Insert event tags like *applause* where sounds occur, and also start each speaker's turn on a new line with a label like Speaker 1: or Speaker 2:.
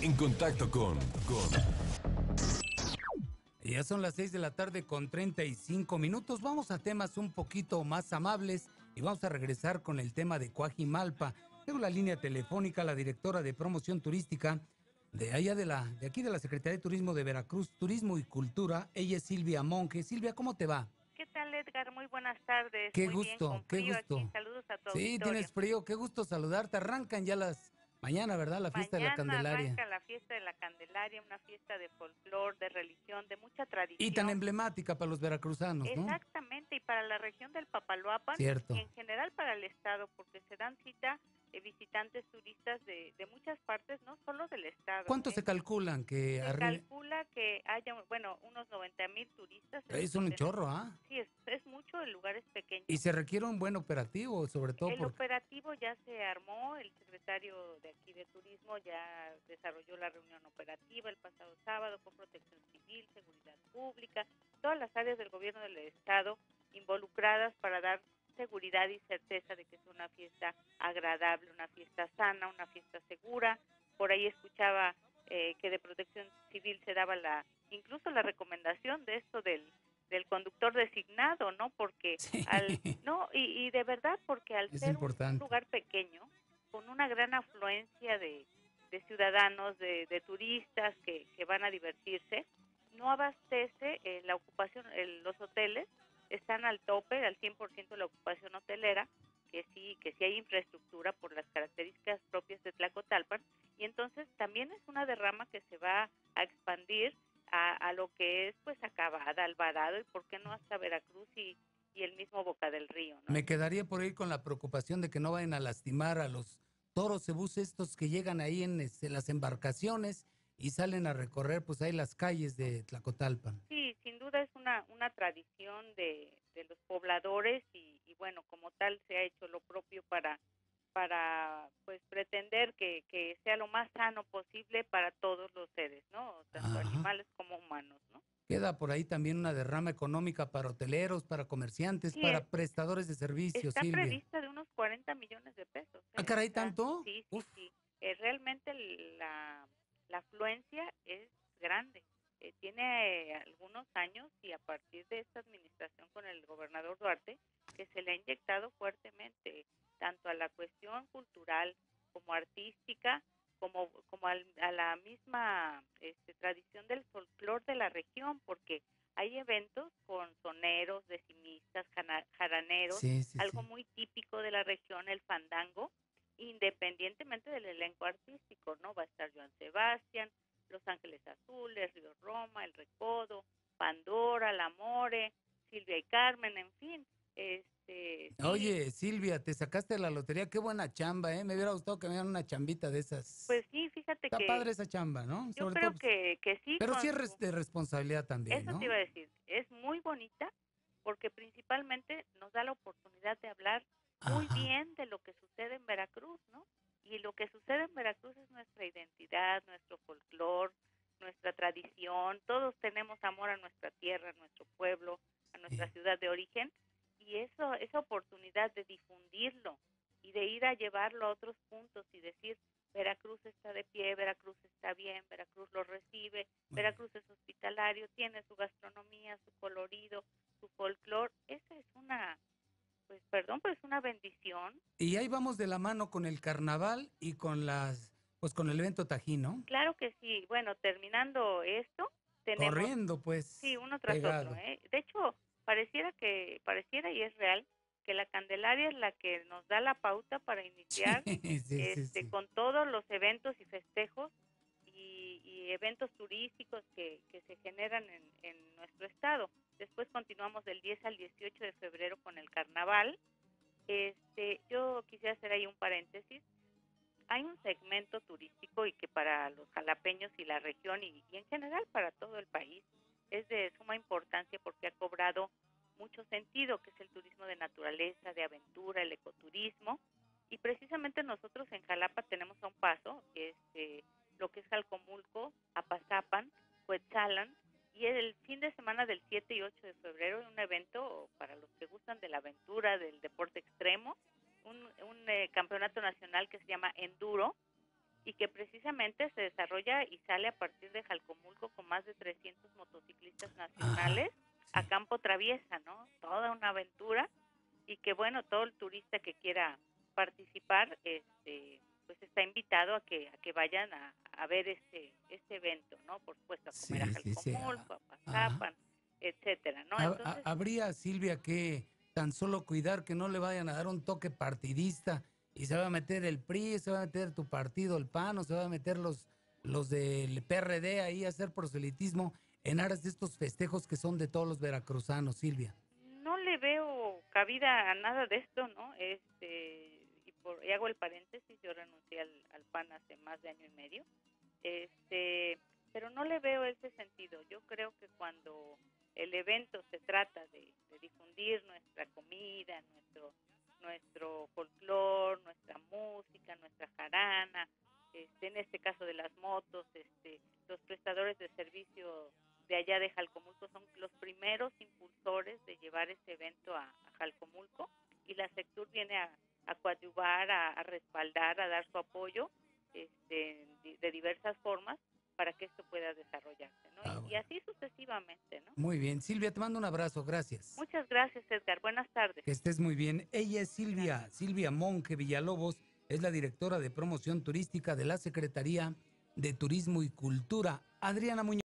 Speaker 1: en contacto con, con
Speaker 2: ya son las 6 de la tarde con 35 minutos. Vamos a temas un poquito más amables y vamos a regresar con el tema de Cuajimalpa. Tengo la línea telefónica, la directora de promoción turística de allá de la, de aquí de la Secretaría de Turismo de Veracruz, Turismo y Cultura. Ella es Silvia Monge. Silvia, ¿cómo te va?
Speaker 3: ¿Qué tal, Edgar? Muy buenas tardes.
Speaker 2: Qué gusto, qué gusto.
Speaker 3: Saludos a todos.
Speaker 2: Sí, tienes frío, qué gusto saludarte. Arrancan ya las Mañana, ¿verdad? La fiesta de la Candelaria.
Speaker 3: Arranca la fiesta de la Candelaria, una fiesta de folclor, de religión, de mucha tradición.
Speaker 2: Y tan emblemática para los veracruzanos,
Speaker 3: ¿no? Exactamente, y para la región del Papaloapan.
Speaker 2: Cierto.
Speaker 3: Y en general para el Estado, porque se dan cita eh, visitantes turistas de, de, muchas partes, no solo del Estado.
Speaker 2: ¿Cuántos ¿eh? se calculan que
Speaker 3: Se calcula que haya, bueno, unos 90 mil turistas.
Speaker 2: Es un chorro, ¿ah?
Speaker 3: Sí, es, es mucho en lugares pequeños.
Speaker 2: Y se requiere un buen operativo, sobre todo.
Speaker 3: El operativo ya se armó, el secretario de aquí de Turismo ya desarrolló la reunión operativa el pasado sábado con Protección Civil, Seguridad Pública, todas las áreas del gobierno del Estado involucradas para dar seguridad y certeza de que es una fiesta agradable, una fiesta sana, una fiesta segura. Por ahí escuchaba eh, que de Protección Civil se daba la incluso la recomendación de esto del del conductor designado, ¿no? Porque al no y, y, de verdad porque al ser un lugar pequeño con una gran afluencia de, de ciudadanos, de, de turistas que, que, van a divertirse, no abastece eh, la ocupación, los hoteles están al tope, al 100% de la ocupación hotelera, que sí, que sí hay infraestructura por las características propias de Tlacotalpan, y entonces también es una derrama que se va a expandir a, a lo que es pues Acabada, Alvarado y por qué no hasta Veracruz y, y el mismo Boca del Río. ¿no?
Speaker 2: Me quedaría por ahí con la preocupación de que no vayan a lastimar a los toros cebús estos que llegan ahí en, este, las embarcaciones y salen a recorrer pues ahí las calles de Tlacotalpan.
Speaker 3: Sí, sin duda es una, una tradición de, de los pobladores y, y, bueno, como tal se ha hecho lo propio para para pues pretender que, que sea lo más sano posible para todos los seres, ¿no? Tanto Ajá. animales como humanos, ¿no?
Speaker 2: Queda por ahí también una derrama económica para hoteleros, para comerciantes, sí, para es, prestadores de servicios.
Speaker 3: Está
Speaker 2: Silvia.
Speaker 3: prevista de unos 40 millones de pesos. ¿eh?
Speaker 2: ¿Ah, caray, tanto?
Speaker 3: Sí, sí, Uf. sí. Eh, realmente la, la afluencia es grande. Eh, tiene algunos años y a partir de esta administración con el gobernador Duarte, que se le ha inyectado fuertemente tanto a la cuestión cultural como artística, como, como al, a la misma este, tradición del folclore de la región, porque hay eventos con soneros, decimistas, jaraneros,
Speaker 2: sí, sí,
Speaker 3: algo
Speaker 2: sí.
Speaker 3: muy típico de la región, el fandango, independientemente del elenco artístico, ¿no? Va a estar Joan Sebastián, Los Ángeles Azules, Río Roma, El Recodo, Pandora, La More, Silvia y Carmen, en fin. Este.
Speaker 2: Oye, Silvia, te sacaste la lotería, qué buena chamba, ¿eh? Me hubiera gustado que me dieran una chambita de esas.
Speaker 3: Pues sí, fíjate
Speaker 2: Está
Speaker 3: que...
Speaker 2: padre esa chamba, ¿no?
Speaker 3: Yo Sobre creo todo, que, que sí.
Speaker 2: Pero sí es de responsabilidad también,
Speaker 3: Eso
Speaker 2: ¿no?
Speaker 3: te iba a decir, es muy bonita porque principalmente nos da la oportunidad de hablar muy bien de lo que sucede en Veracruz, ¿no? Y lo que sucede en Veracruz es nuestra identidad, nuestro folclore, nuestra tradición, todos tenemos amor a nuestra tierra, a nuestro pueblo, a nuestra ciudad de origen, y eso, esa oportunidad de difundirlo y de ir a llevarlo a otros puntos y decir, Veracruz está de pie, Veracruz está bien, Veracruz lo recibe, Veracruz es hospitalario, tiene su gastronomía, su colorido, su folclore, perdón, pero es una bendición.
Speaker 2: Y ahí vamos de la mano con el carnaval y con las, pues con el evento Tajín, ¿no?
Speaker 3: Claro que sí, bueno, terminando esto, tenemos...
Speaker 2: Corriendo, pues.
Speaker 3: Sí, uno tras
Speaker 2: pegado.
Speaker 3: otro, ¿eh? De hecho, pareciera que, pareciera y es real, que la Candelaria es la que nos da la pauta para iniciar *laughs*
Speaker 2: Sí, sí,
Speaker 3: este,
Speaker 2: sí,
Speaker 3: con todos los eventos y festejos y, y eventos turísticos que, que se generan en, en, nuestro estado. Después continuamos del 10 al 18 de febrero con el carnaval. Este, yo quisiera hacer ahí un paréntesis. Hay un segmento turístico y que para los jalapeños y la región y, en general para todo el país es de suma importancia porque ha cobrado mucho sentido, que es el turismo de naturaleza, de aventura, el ecoturismo. Y precisamente nosotros en Jalapa tenemos a un paso, este, lo que es Jalcomulco, Apazapan, Coetzalan, y el fin de semana del 7 y 8 de febrero, un evento para los que gustan de la aventura, del deporte extremo, un, un eh, campeonato nacional que se llama Enduro, y que precisamente se desarrolla y sale a partir de Jalcomulco con más de 300 motociclistas nacionales a campo traviesa, ¿no? Toda una aventura y que bueno, todo el turista que quiera participar, este, pues está invitado a que a que vayan a, a ver este este evento, ¿no? Por supuesto, a comer a Jalcomulco, a Pazapan, etcétera, ¿no?
Speaker 2: Entonces, habría Silvia que tan solo cuidar que no le vayan a dar un toque partidista y se va a meter el PRI, se va a meter tu partido, el PAN, o se va a meter los los del PRD ahí a hacer proselitismo en aras de estos festejos que son de todos los veracruzanos, Silvia?
Speaker 3: No le veo cabida a nada de esto, ¿no? Este, por, y hago el paréntesis, yo renuncié al, al, PAN hace más de año y medio, este, pero no le veo ese sentido. Yo creo que cuando el evento se trata de, difundir nuestra comida, nuestro nuestro folclor, nuestra música, nuestra jarana, este, en este caso de las motos, este, los prestadores de servicio de allá de Jalcomulco son los primeros impulsores de llevar este evento a, a Jalcomulco y la Sectur viene a, a coadyuvar, a, a, respaldar, a dar su apoyo este, de, de, diversas formas para que esto pueda desarrollarse, ¿no? Ah, y, bueno. y, así sucesivamente, ¿no?
Speaker 2: Muy bien. Silvia, te mando un abrazo, gracias.
Speaker 3: Muchas gracias, Edgar. Buenas tardes.
Speaker 2: Que estés muy bien. Ella es Silvia, gracias. Silvia Monge Villalobos, es la directora de promoción turística de la Secretaría de Turismo y Cultura. Adriana Muñoz.